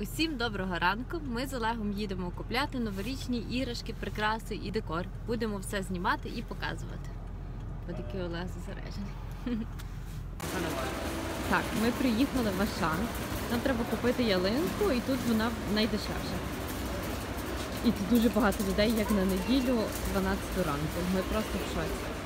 Усім доброго ранку. Ми з Олегом їдемо купляти новорічні іграшки, прикраси і декор. Будемо все знімати і показувати. Ось такий Олег зосереджений. Так, ми приїхали в Ашан. Нам треба купити ялинку, і тут вона найдешевша. І тут дуже багато людей, як на неділю, 12 ранку. Ми просто в шоці.